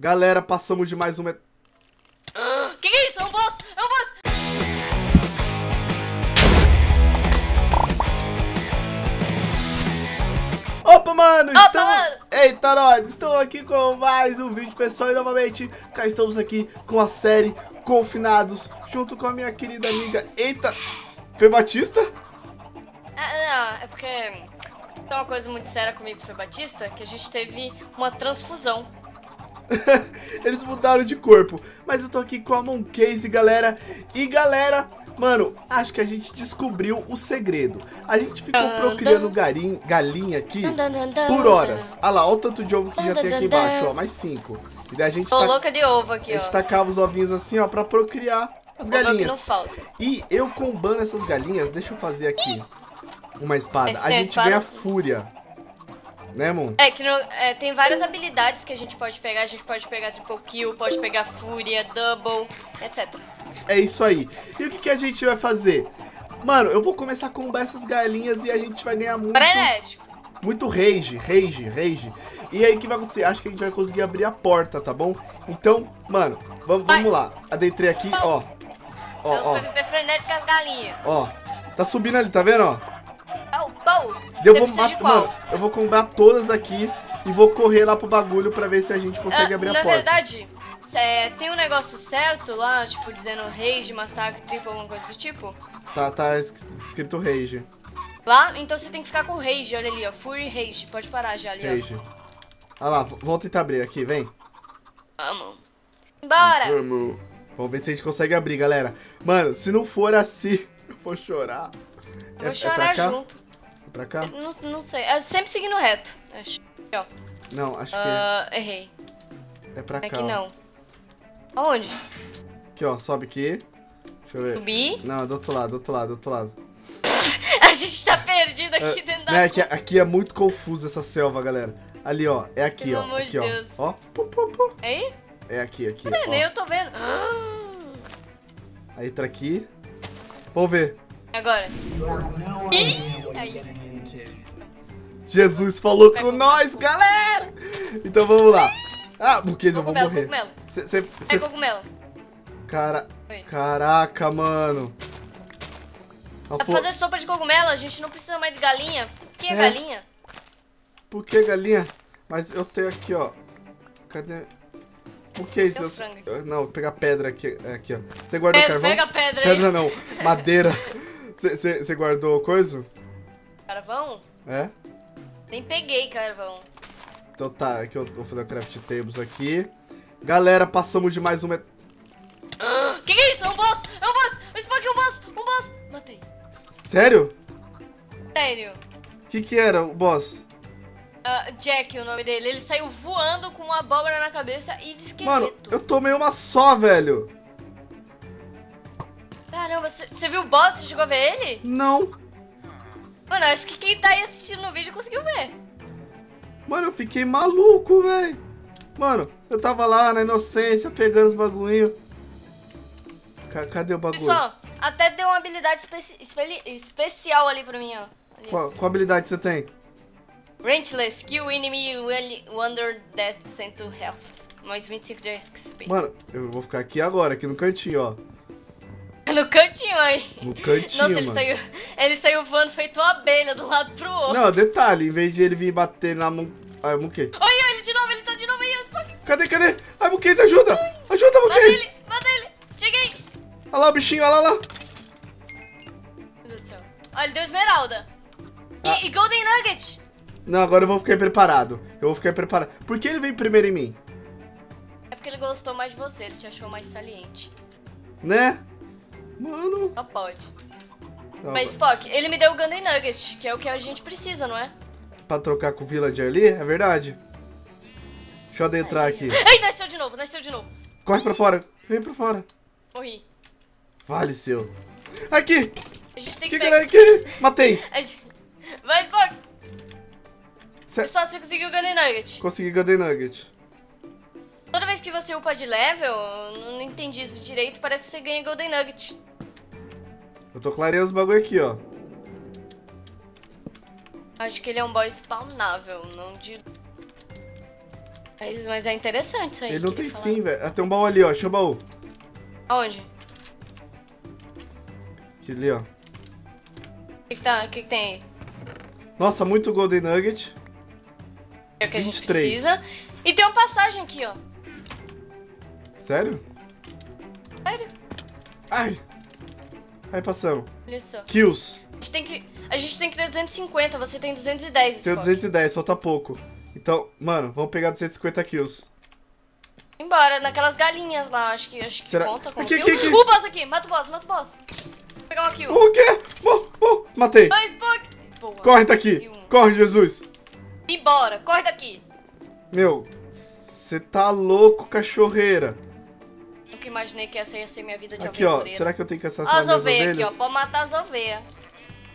Galera, passamos de mais uma. Que que é isso? É um boss! É um boss! Opa, mano! Opa, estamos... mano! Eita, nós! Estou aqui com mais um vídeo, pessoal, e novamente cá estamos aqui com a série Confinados, junto com a minha querida amiga. Eita! Foi Batista? Ah, não, é porque tem uma coisa muito séria comigo, foi Batista, que a gente teve uma transfusão. Eles mudaram de corpo. Mas eu tô aqui com a Moncase, galera. E galera, mano, acho que a gente descobriu o segredo. A gente ficou procriando garim, galinha aqui por horas. Olha lá, olha o tanto de ovo que já tem aqui embaixo, ó. Mais cinco. E daí a gente, Tô tá, louca de ovo a aqui, ó. gente tacava os ovinhos assim, ó, pra procriar as galinhas. E eu combando essas galinhas, deixa eu fazer aqui uma espada. A a gente ganha fúria. Né, Mon? É que no- é, tem várias habilidades que a gente pode pegar. A gente pode pegar triple kill, pode pegar fúria, double, etc. É isso aí. E o que, que a gente vai fazer? Mano, eu vou começar a combar essas galinhas e a gente vai ganhar muito, Frenético. muito rage, rage, rage. E aí o que vai acontecer? Acho que a gente vai conseguir abrir a porta, tá bom? Então, mano, vamos, Vai. vamos lá. Adentrei aqui, ó. Ó, eu ó, tô hiper frenético com as galinhas. ó. Tá subindo ali, tá vendo, ó? Pau. Eu Você vou, precisa de ma- qual? mano, eu vou combar todas aqui e vou correr lá pro bagulho pra ver se a gente consegue Ah, abrir na a porta. verdade, é, tem um negócio certo lá, tipo, dizendo rage, massacre, triple, alguma coisa do tipo. Tá, tá es- escrito rage. Lá, então você tem que ficar com rage, olha ali, ó. Fury rage. Pode parar já ali, Rage. Olha lá, v- vamos tentar abrir aqui, vem. ó. Vamos. Embora! Vamos. Vamos ver se a gente consegue abrir, galera. Mano, se não for assim, eu vou chorar. Eu vou é chorar pra cá? junto. É pra cá? Não, não sei. É sempre seguindo reto. Acho. Aqui, ó. Não, acho que Ah, errei. é pra cá. Aqui ó. não. Aonde? Aqui, ó, sobe aqui. Deixa eu ver. Subir? Não, do outro lado, do outro lado, do outro lado. A gente tá perdido aqui É, dentro da né, aqui, aqui é muito confuso essa selva, galera. Ali, ó, é aqui, Pelo ó. amor aqui, de ó. Deus. Ó, pô, pô, pô. Aí? É aqui, aqui. É, nem eu tô vendo. Ah, Aí entra aqui. Vamos ver. Agora. Ih, aí. Jesus falou com o- nós, galera! Então vamos lá. Ah, Buquês, eu vou morrer. cogumelo. Cê, cê, É cogumelo. Cara. Oi. Caraca, mano. A Pra fazer sopa de cogumelo, a gente não precisa mais de galinha. Quem é, É. galinha? Por que, galinha? Mas eu tenho aqui, ó. Cadê? Por que isso? Tem um Eu- não, vou pegar pedra aqui, é, aqui, ó. Você guardou Pega, carvão? pega pedra aí. Pedra não, madeira. Você guardou coisa? Carvão? É? Nem peguei carvão. Então tá, aqui eu vou fazer o craft tables aqui. Galera, passamos de mais uma. Que que é isso? É um boss! É um boss! Spock é um boss! Um boss! Matei. Sério? Sério. O que que era o boss? Ah, Jack, o nome dele. Ele saiu voando com uma abóbora na cabeça e de esqueleto. Mano, eu tomei uma só, velho. Caramba, você viu o boss? Você chegou a ver ele? Não. Mano, acho que quem tá aí assistindo no vídeo conseguiu ver. Mano, eu fiquei maluco, velho. Mano, eu tava lá na inocência, pegando os bagulhinhos. Ca- cadê o bagulho? Pessoal, até deu uma habilidade especi- especial ali pra mim, ó. Ali. Qual, qual habilidade você tem? Rangeless, kill enemy death to health. Mais 25 de XP. Mano, eu vou ficar aqui agora, aqui no cantinho, ó. No cantinho aí. No cantinho, Nossa, ele mano. saiu, ele saiu voando feito uma abelha um lado pro outro. Não, detalhe, em vez de ele vir bater na mão... Ai, Muquês. Olha ele de novo, ele tá de novo aí. Cadê, cadê? Ai, Muquês, ajuda! Ajuda, Mata Muquês! ele, mata ele. Cheguei. Olha lá o bichinho, olha lá, olha lá. Meu Deus do céu. Olha, ele deu esmeralda. E, Ah. e Golden Nugget. Não, agora eu vou ficar preparado. Eu vou ficar preparado. Por que ele veio primeiro em mim? É porque ele gostou mais de você, ele te achou mais saliente. Né? Mano... Só pode. Não, Mas, Spock, ele me deu o Golden Nugget, que é o que a gente precisa, não é? Pra trocar com o Villager ali? É verdade? Deixa eu adentrar aqui. Ei, nasceu de novo, nasceu de novo. Corre pra fora. Vem pra fora. Morri. Vale, seu. Aqui! A gente tem que Que pegar... aqui! Matei! A gente... Vai, Spock. Cê- Pessoal, você conseguiu o Golden Nugget. Consegui Golden Nugget. Toda vez que você upa de level, eu não entendi isso direito, parece que você ganha Golden Nugget. Eu tô clareando os bagulho aqui, ó. Acho que ele é um boy spawnável, não de... Mas, mas é interessante isso aí. Ele não tem fala. fim, velho. Ah, Tem um baú ali, ó. Deixa o baú. Aonde? Aqui ali, ó. O que, que, tá, o que, que tem aí? Nossa, muito Golden Nugget. É o que a gente 23. precisa. E tem uma passagem aqui, ó. Sério? Sério? Ai. Aí passamos. Olha só. Kills. A gente tem que, a gente tem que ter 250, você tem 210. Tenho Spock. 210, falta pouco. Então, mano, vamos pegar 250 kills. Embora, naquelas galinhas lá, acho que, acho que Será- conta como Aqui, kill. aqui, aqui. O boss aqui, mata o boss, mata o boss. Vou pegar uma kill. O quê? Oh, oh, matei. Boa. Corre daqui. Um. Corre, Jesus. E bora, corre daqui. Meu, você tá louco, cachorreira. Nunca imaginei que essa ia ser minha vida de Aqui, ó. aventureira. Será que eu tenho que Ó assassinar as ovelhas ovelhas? aqui, ó. Pode matar as ovelhas.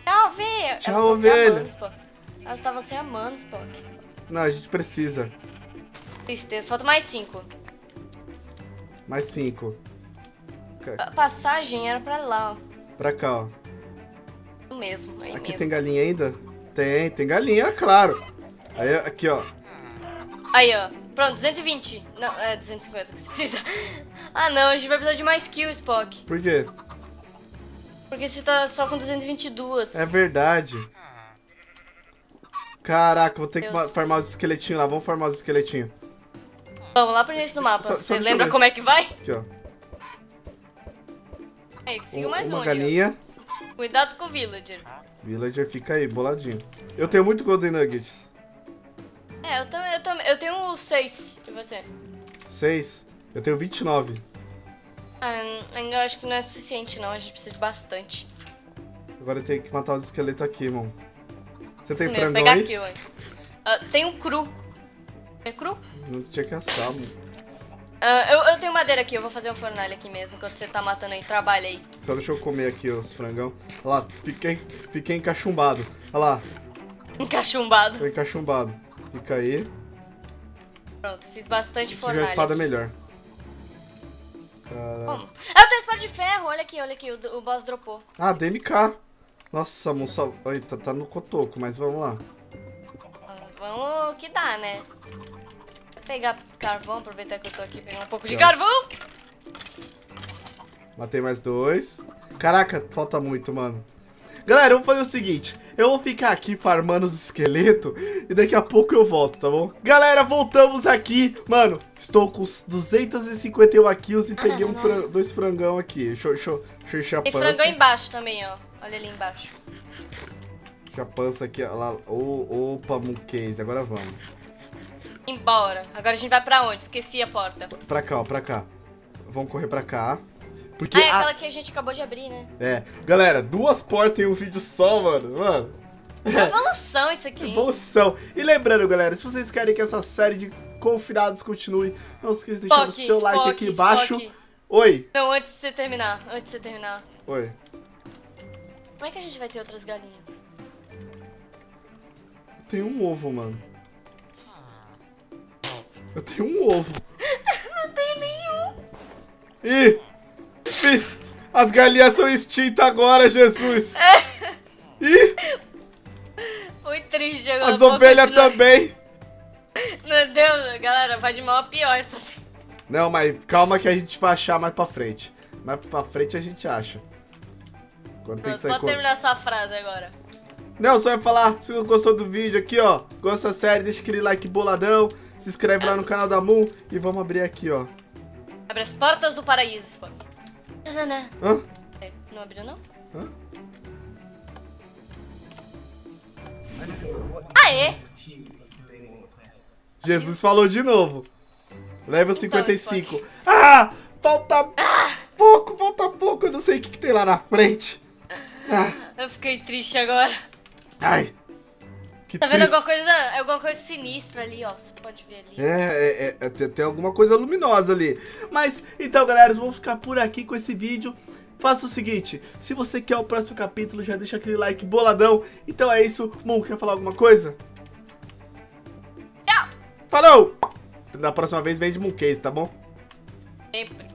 Tchau, ovelha. Tchau, ovelha. Elas estavam se amando, Spock. Não, a gente precisa. Tristeza. Falta mais cinco. Mais cinco. A passagem era pra lá, ó. Pra cá, ó. Isso mesmo. Aí Aqui mesmo. tem galinha ainda? Tem, tem galinha, claro. Aí, aqui, ó. Aí, ó. Pronto, 220. Não, é 250 que você precisa. Ah, não. A gente vai precisar de mais kill, Spock. Por quê? Porque você tá só com 222. É verdade. Caraca, vou ter que Deus. ma- farmar os esqueletinhos lá. Vamos farmar os esqueletinhos. Vamos lá pro início do mapa. Só- só Você eu lembra como é que vai? Aqui, ó. Aí, conseguiu Um- mais um uma ali, ó. galinha. Cuidado com o villager. Villager fica aí, boladinho. Eu tenho muito Golden Nuggets. É, eu também, eu também. Eu tenho seis. E você? Seis. Eu tenho 29. Ah, ainda acho que não é suficiente, não. A gente precisa de bastante. Agora eu tenho que matar os esqueletos aqui, irmão. Você tem pegar aí? aqui, ué. Ah, tem um cru. É cru? Não tinha que assar, mano. Ah, eu, eu tenho madeira aqui, eu vou fazer um fornalha aqui mesmo, enquanto você tá matando aí. Trabalha aí. Só deixa eu comer aqui os frangão. Olha lá, fiquei, fiquei encachumbado. Olha lá, Encachumbado. tô encachumbado. Fica aí. Pronto, fiz bastante Se tiver fornalha. espada aqui. melhor. Como? Ah, eu tenho espada de ferro, olha aqui, olha aqui, o, o boss dropou. Ah, DMK. Nossa, moça. Ai, tá, tá no cotoco, mas vamos lá. Vamos que dá, né? Vou pegar carvão, aproveitar que eu tô aqui, pegar um pouco de Tá. carvão. Matei mais dois. Caraca, falta muito, mano. Galera, eu vou fazer o seguinte. Eu vou ficar aqui farmando os esqueletos e daqui a pouco eu volto, tá bom? Galera, voltamos aqui. Mano, estou com os 251 kills e peguei um fran- dois frangão aqui. Deixa, eu- deixa, deixa eu encher a Tem pança. frangão embaixo também, ó. Olha ali embaixo. Deixa a pança aqui, ó lá. Opa, Mooncase, agora vamos. Embora. Agora a gente vai pra onde? Esqueci a porta. Pra cá, ó, pra cá. Vamos correr pra cá. Porque Ah, é a- aquela que a gente acabou de abrir, né? É, galera, duas portas em um vídeo só, mano. Mano. É evolução isso aqui. Evolução. E lembrando, galera, se vocês querem que essa série de confinados continue, não esqueça de deixar o Spock, seu like Spock, aqui embaixo. Spock. Oi. Não, antes de você terminar. Antes de você terminar. Oi. Como é que a gente vai ter outras galinhas? Tem um ovo, mano. Eu tenho um ovo. Não tem nenhum. Ih! As galinhas são extintas agora, Jesus! Ih! Foi triste agora. As ovelhas também! Meu Deus, galera, vai de mal a pior essa série. Não, mas calma que a gente vai achar mais pra frente. Mais pra frente a gente acha. Agora tem que Pronto, sair pode com... terminar sua frase agora. Nelson vai falar, se você gostou do vídeo aqui, ó, gosta da série, deixa aquele like boladão, se inscreve lá no canal da Moon e vamos abrir aqui, ó. Abre as portas do paraíso, Spock. Não, não. Hã? É, Não abriu, não? Hã? Aê! Jesus falou de novo. Level Então, 55. Ah! Falta pouco, falta pouco, eu não sei o que, que tem lá na frente. Ah, Eu fiquei triste agora. ai. Que Tá vendo triste. alguma coisa? Alguma coisa sinistra ali, ó. Você pode ver ali. É, é, é, é, tem, tem alguma coisa luminosa ali. Mas, então, galera, vamos ficar por aqui com esse vídeo. Faça o seguinte, se você quer o próximo capítulo, já deixa aquele like boladão. Então é isso. Moon, quer falar alguma coisa? Tchau! Falou! Da próxima vez vem de Mooncase, tá bom? Sempre.